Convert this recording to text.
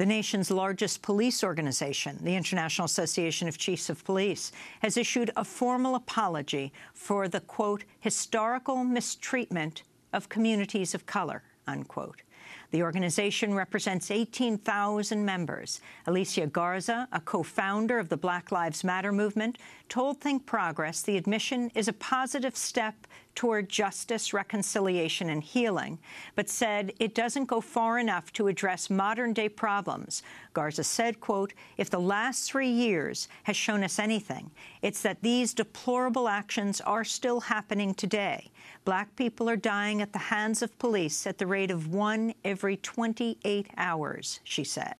The nation's largest police organization, the International Association of Chiefs of Police, has issued a formal apology for the, quote, historical mistreatment of communities of color, unquote. The organization represents 18,000 members. Alicia Garza, a co-founder of the Black Lives Matter movement, told ThinkProgress the admission is a positive step toward justice, reconciliation and healing, but said it doesn't go far enough to address modern-day problems. Garza said, quote, if the last three years has shown us anything, it's that these deplorable actions are still happening today. Black people are dying at the hands of police at the rate of one every 28 hours, she said.